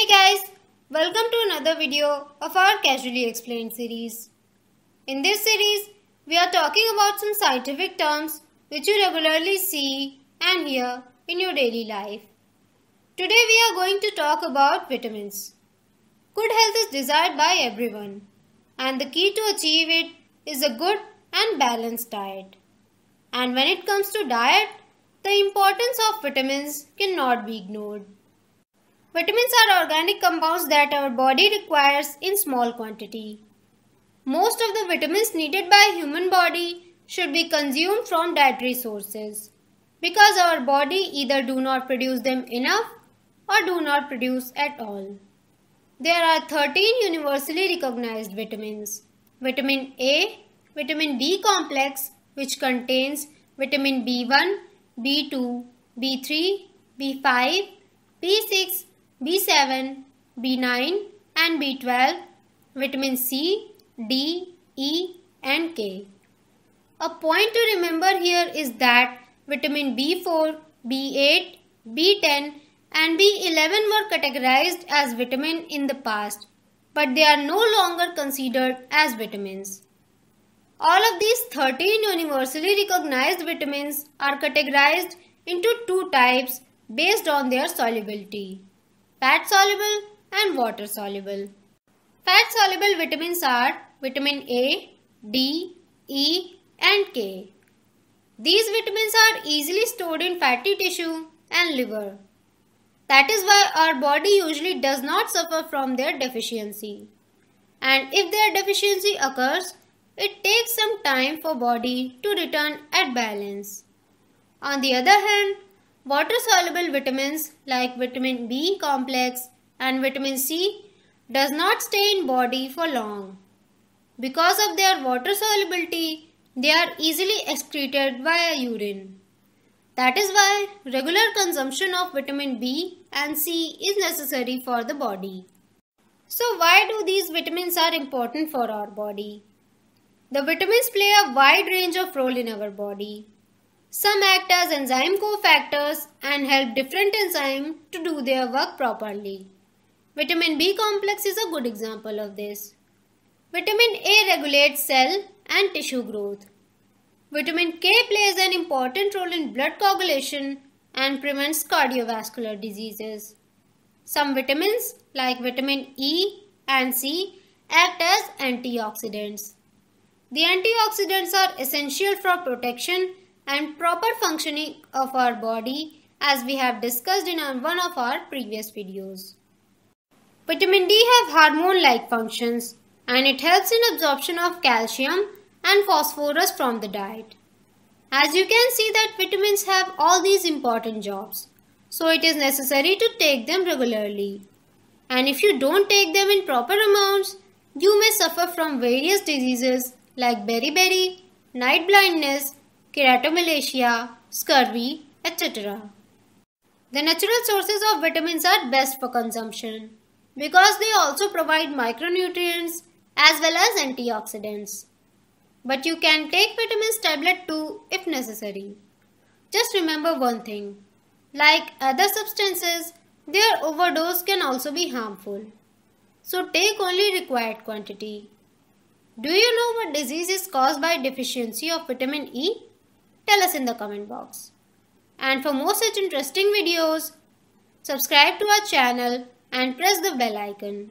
Hey guys, welcome to another video of our Casually Explained series. In this series, we are talking about some scientific terms which you regularly see and hear in your daily life. Today we are going to talk about vitamins. Good health is desired by everyone and the key to achieve it is a good and balanced diet. And when it comes to diet, the importance of vitamins cannot be ignored. Vitamins are organic compounds that our body requires in small quantity. Most of the vitamins needed by human body should be consumed from dietary sources because our body either do not produce them enough or do not produce at all. There are 13 universally recognized vitamins. Vitamin A, vitamin B complex which contains vitamin B1, B2, B3, B5, B6, B7, B9 and B12, vitamin C, D, E and K. A point to remember here is that vitamin B4, B8, B10 and B11 were categorized as vitamin in the past, but they are no longer considered as vitamins. All of these 13 universally recognized vitamins are categorized into two types based on their solubility fat soluble and water soluble. Fat soluble vitamins are vitamin A, D, E and K. These vitamins are easily stored in fatty tissue and liver. That is why our body usually does not suffer from their deficiency. And if their deficiency occurs, it takes some time for body to return at balance. On the other hand, Water-soluble vitamins like vitamin B complex and vitamin C does not stay in body for long. Because of their water solubility, they are easily excreted via urine. That is why regular consumption of vitamin B and C is necessary for the body. So why do these vitamins are important for our body? The vitamins play a wide range of role in our body. Some act as enzyme cofactors and help different enzymes to do their work properly. Vitamin B complex is a good example of this. Vitamin A regulates cell and tissue growth. Vitamin K plays an important role in blood coagulation and prevents cardiovascular diseases. Some vitamins like vitamin E and C act as antioxidants. The antioxidants are essential for protection and proper functioning of our body as we have discussed in one of our previous videos. Vitamin D have hormone-like functions and it helps in absorption of calcium and phosphorus from the diet. As you can see that vitamins have all these important jobs. So it is necessary to take them regularly. And if you don't take them in proper amounts, you may suffer from various diseases like beriberi, night blindness, keratomalacia, scurvy, etc. The natural sources of vitamins are best for consumption because they also provide micronutrients as well as antioxidants. But you can take vitamins tablet too if necessary. Just remember one thing. Like other substances, their overdose can also be harmful. So take only required quantity. Do you know what disease is caused by deficiency of vitamin E? Tell us in the comment box. And for more such interesting videos, subscribe to our channel and press the bell icon.